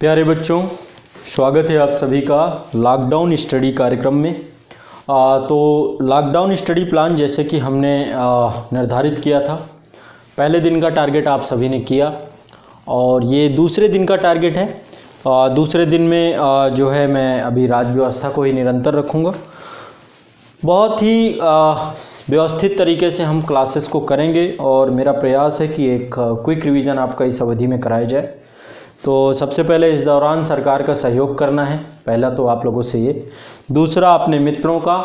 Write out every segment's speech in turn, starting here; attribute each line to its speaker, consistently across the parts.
Speaker 1: प्यारे बच्चों स्वागत है आप सभी का लॉकडाउन स्टडी कार्यक्रम में। आ, तो लॉकडाउन स्टडी प्लान जैसे कि हमने आ, निर्धारित किया था पहले दिन का टारगेट आप सभी ने किया और ये दूसरे दिन का टारगेट है। आ, दूसरे दिन में आ, जो है मैं अभी राज्य व्यवस्था को ही निरंतर रखूँगा। बहुत ही व्यवस्थित तरीके से हम क्लासेस को करेंगे और मेरा प्रयास है कि एक क्विक रिवीजन आपका इस अवधि में कराया जाए। तो सबसे पहले इस दौरान सरकार का सहयोग करना है, पहला तो आप लोगों से ये। दूसरा, अपने मित्रों का,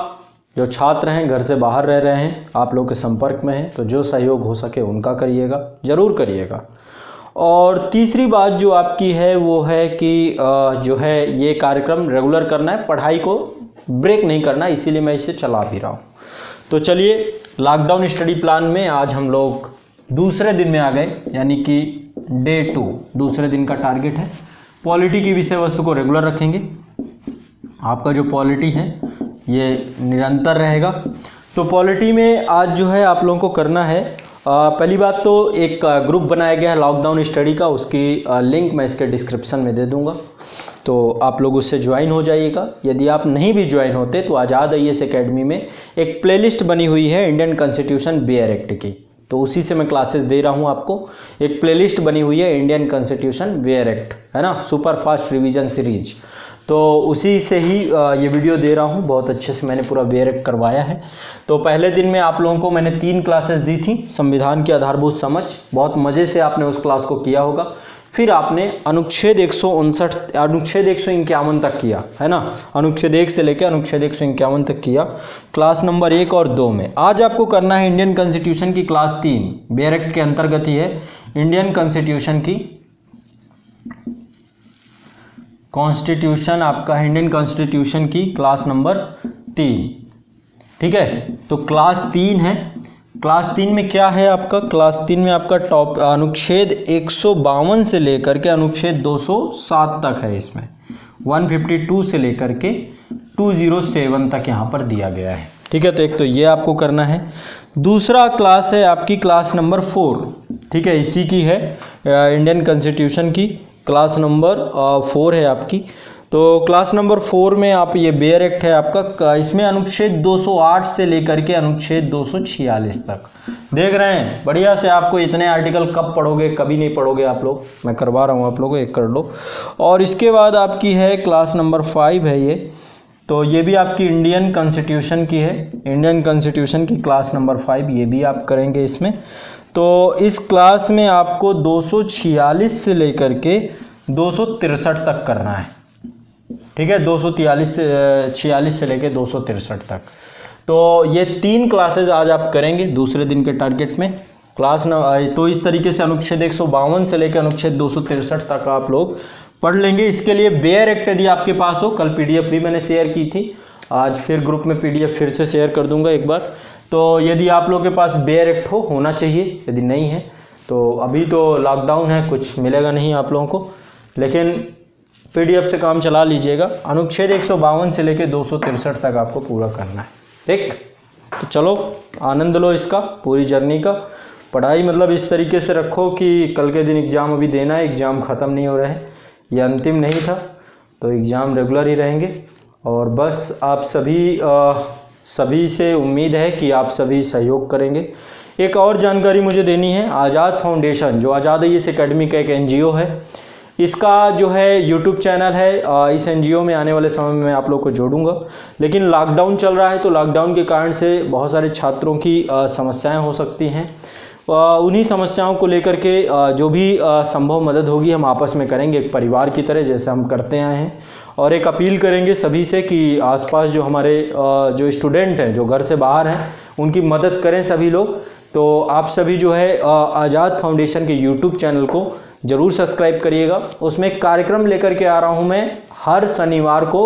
Speaker 1: जो छात्र हैं, घर से बाहर रह रहे हैं, आप लोग के संपर्क में हैं तो जो सहयोग हो सके उनका करिएगा, ज़रूर करिएगा। और तीसरी बात जो आपकी है, वो है कि जो है, ये कार्यक्रम रेगुलर करना है, पढ़ाई को ब्रेक नहीं करना, इसीलिए मैं इसे चला भी रहा हूँ। तो चलिए लॉकडाउन स्टडी प्लान में आज हम लोग दूसरे दिन में आ गए, यानी कि डे टू दूसरे दिन का टारगेट है। पॉलिटी की विषय वस्तु को रेगुलर रखेंगे। आपका जो पॉलिटी है ये निरंतर रहेगा। तो पॉलिटी में आज जो है आप लोगों को करना है आ, पहली बात तो एक ग्रुप बनाया गया है लॉकडाउन स्टडी का। उसकी लिंक मैं इसके डिस्क्रिप्शन में दे दूँगा। तो आप लोग उससे ज्वाइन हो जाइएगा। यदि आप नहीं भी ज्वाइन होते तो आज़ाद आई एस अकेडमी में एक प्लेलिस्ट बनी हुई है इंडियन कॉन्स्टिट्यूशन बियर एक्ट की। तो उसी से मैं क्लासेस दे रहा हूँ आपको। एक प्लेलिस्ट बनी हुई है इंडियन कॉन्स्टिट्यूशन वेयर एक्ट है ना? सुपर फास्ट रिवीजन सीरीज़ तो उसी से ही ये वीडियो दे रहा हूँ। बहुत अच्छे से मैंने पूरा वेयर एक्ट करवाया है। तो पहले दिन में आप लोगों को मैंने तीन क्लासेस दी थी, संविधान की आधारभूत समझ। बहुत मज़े से आपने उस क्लास को किया होगा। फिर आपने अनुच्छेद एक सौ उनसठ, अनुच्छेद एक सौ इक्यावन तक किया, है ना? अनुच्छेद एक से लेकर अनुच्छेद एक तक किया। क्लास नंबर एक और दो में। आज आपको करना है इंडियन कॉन्स्टिट्यूशन की क्लास तीन। बेयर एक्ट के अंतर्गत ही है। इंडियन कॉन्स्टिट्यूशन की कॉन्स्टिट्यूशन आपका इंडियन कॉन्स्टिट्यूशन की क्लास नंबर तीन। ठीक है? तो क्लास तीन है। क्लास तीन में क्या है आपका? क्लास तीन में आपका टॉप, अनुच्छेद एक सौ बावन से लेकर के अनुच्छेद 207 तक है इसमें। 152 से लेकर के 207 तक यहाँ पर दिया गया है। ठीक है तो एक तो ये आपको करना है। दूसरा क्लास है आपकी क्लास नंबर फोर। ठीक है, इसी की है इंडियन कॉन्स्टिट्यूशन की। क्लास नंबर फोर है आपकी। तो क्लास नंबर फोर में आप ये बेयर एक्ट है आपका इसमें अनुच्छेद 208 से लेकर के अनुच्छेद 246 तक। देख रहे हैं? बढ़िया से आपको इतने आर्टिकल कब पढ़ोगे, कभी नहीं पढ़ोगे आप लोग। मैं करवा रहा हूँ आप लोगों को, एक कर लो। और इसके बाद आपकी है क्लास नंबर फाइव है ये। तो ये भी आपकी इंडियन कॉन्स्टिट्यूशन की है। इंडियन कॉन्स्टिट्यूशन की क्लास नंबर फाइव ये भी आप करेंगे इसमें। तो इस क्लास में आपको दो सौ छियालीस से लेकर के दो तक करना है। ठीक है, दो सौ से छियालीस से लेके दो तक। तो ये तीन क्लासेज आज आप करेंगे दूसरे दिन के टारगेट में। क्लास न तो इस तरीके से अनुच्छेद एक सौ बावन से लेकर अनुच्छेद दो तक आप लोग पढ़ लेंगे। इसके लिए बेयर एक्ट यदि आपके पास हो, कल पीडीएफ भी मैंने शेयर की थी। आज फिर ग्रुप में पीडीएफ फिर से शेयर कर दूँगा एक बार। तो यदि आप लोगों के पास बेयर एक्ट हो, होना चाहिए, यदि नहीं है तो अभी तो लॉकडाउन है, कुछ मिलेगा नहीं आप लोगों को। लेकिन पीडीएफ से काम चला लीजिएगा। अनुच्छेद एक सौ बावन से लेकर दो तक आपको पूरा करना है। ठीक? तो चलो आनंद लो इसका पूरी जर्नी का। पढ़ाई मतलब इस तरीके से रखो कि कल के दिन एग्ज़ाम अभी देना है एग्ज़ाम ख़त्म नहीं हो रहे हैं। ये अंतिम नहीं था तो एग्ज़ाम रेगुलर ही रहेंगे। और बस आप सभी आ, सभी से उम्मीद है कि आप सभी सहयोग करेंगे। एक और जानकारी मुझे देनी है आज़ाद फाउंडेशन जो आज़ाद इस एकेडमी का एक एनजीओ है। इसका जो है यूट्यूब चैनल है इस एनजीओ में आने वाले समय में मैं आप लोग को जोड़ूँगा। लेकिन लॉकडाउन चल रहा है तो लॉकडाउन के कारण से बहुत सारे छात्रों की समस्याएँ हो सकती हैं। उन्हीं समस्याओं को लेकर के जो भी संभव मदद होगी हम आपस में करेंगे एक परिवार की तरह, जैसे हम करते आए हैं। और एक अपील करेंगे सभी से कि आसपास जो हमारे जो स्टूडेंट हैं, जो घर से बाहर हैं, उनकी मदद करें सभी लोग। तो आप सभी जो है आज़ाद फाउंडेशन के यूट्यूब चैनल को ज़रूर सब्सक्राइब करिएगा। उसमें कार्यक्रम लेकर के आ रहा हूँ मैं। हर शनिवार को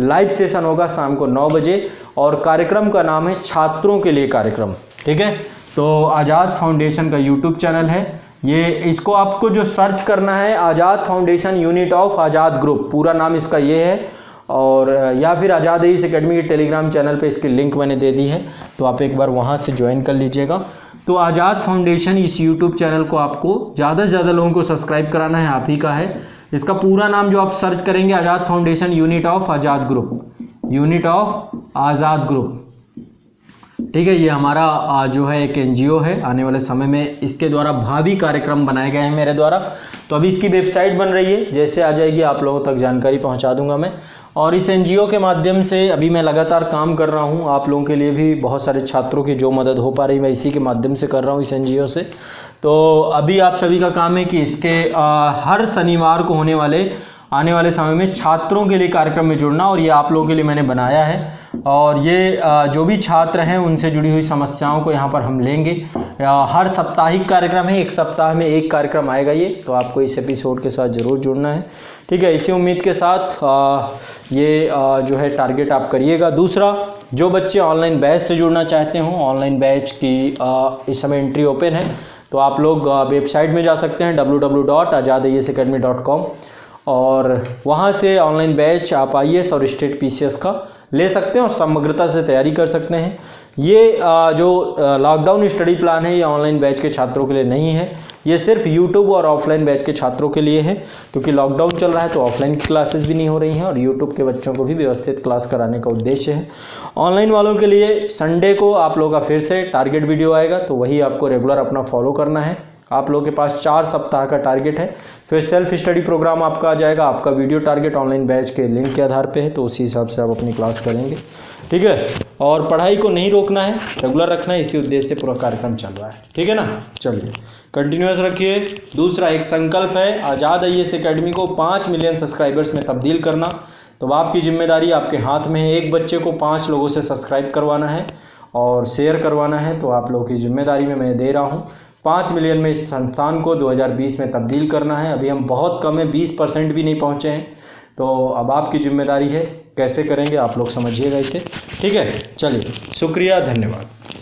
Speaker 1: लाइव सेशन होगा शाम को नौ बजे और कार्यक्रम का नाम है छात्रों के लिए कार्यक्रम। ठीक है? तो आज़ाद फाउंडेशन का यूट्यूब चैनल है। ये इसको आपको जो सर्च करना है, Azad foundation unit of Azad group पूरा नाम इसका ये है। और, या फिर आज़ाद इस अकेडमी के टेलीग्राम चैनल पे इसकी लिंक मैंने दे दी है। तो आप एक बार वहाँ से ज्वाइन कर लीजिएगा। तो आज़ाद फाउंडेशन इस यूट्यूब चैनल को आपको ज़्यादा से ज़्यादा लोगों को सब्सक्राइब कराना है, आप ही का है। इसका पूरा नाम जो आप सर्च करेंगे, Azad foundation unit of Azad group. Unit of Azad group. ठीक है, ये हमारा जो है, एक एनजीओ है। आने वाले समय में इसके द्वारा भावी कार्यक्रम बनाए गए हैं मेरे द्वारा। तो अभी इसकी वेबसाइट बन रही है, जैसे आ जाएगी, आप लोगों तक जानकारी पहुँचा दूँगा मैं। और इस एनजीओ के माध्यम से अभी मैं लगातार काम कर रहा हूँ। आप लोगों के लिए भी बहुत सारे छात्रों की जो मदद हो पा रही मैं इसी के माध्यम से कर रहा हूँ इस एनजीओ से। तो अभी आप सभी का काम है कि इसके आ, हर शनिवार को होने वाले आने वाले समय में छात्रों के लिए कार्यक्रम में जुड़ना और ये आप लोगों के लिए मैंने बनाया है। और ये जो भी छात्र हैं, उनसे जुड़ी हुई समस्याओं को यहाँ पर हम लेंगे। हर साप्ताहिक कार्यक्रम है, एक सप्ताह में एक कार्यक्रम आएगा ये तो आपको इस एपिसोड के साथ ज़रूर जुड़ना है। ठीक है, इसी उम्मीद के साथ ये जो है टारगेट आप करिएगा। दूसरा, जो बच्चे ऑनलाइन बैच से जुड़ना चाहते हों, ऑनलाइन बैच की इस समय एंट्री ओपन है तो आप लोग वेबसाइट में जा सकते हैं, W W dot Azad dot com. और वहाँ से ऑनलाइन बैच आप आई और स्टेट पीसीएस का ले सकते हैं और समग्रता से तैयारी कर सकते हैं। ये जो लॉकडाउन स्टडी प्लान है, ये ऑनलाइन बैच के छात्रों के लिए नहीं है। ये सिर्फ़ यूट्यूब और ऑफलाइन बैच के छात्रों के लिए है, क्योंकि लॉकडाउन चल रहा है तो ऑफलाइन की क्लासेस भी नहीं हो रही हैं और यूट्यूब के बच्चों को भी व्यवस्थित क्लास कराने का उद्देश्य है। ऑनलाइन वालों के लिए संडे को आप लोगों का फिर से टारगेट वीडियो आएगा तो वही आपको रेगुलर अपना फॉलो करना है। आप लोगों के पास चार सप्ताह का टारगेट है। फिर सेल्फ स्टडी प्रोग्राम आपका आ जाएगा। आपका वीडियो टारगेट ऑनलाइन बैच के लिंक के आधार पे है तो उसी हिसाब से आप अपनी क्लास करेंगे। ठीक है? और पढ़ाई को नहीं रोकना है रेगुलर रखना है, इसी उद्देश्य से पूरा कार्यक्रम चल रहा है। ठीक है ना? चलिए कंटिन्यूस रखिए। दूसरा एक संकल्प है, आज़ाद आई एस अकेडमी को पाँच मिलियन सब्सक्राइबर्स में तब्दील करना। तो आपकी ज़िम्मेदारी आपके हाथ में है। एक बच्चे को पाँच लोगों से सब्सक्राइब करवाना है और शेयर करवाना है तो आप लोगों की ज़िम्मेदारी में मैं दे रहा हूँ। पाँच मिलियन में इस संस्थान को 2020 में तब्दील करना है। अभी हम बहुत कम है, बीस परसेंट भी नहीं पहुँचे हैं। तो अब आपकी ज़िम्मेदारी है, कैसे करेंगे आप लोग समझिएगा इसे। ठीक है, चलिए, शुक्रिया, धन्यवाद।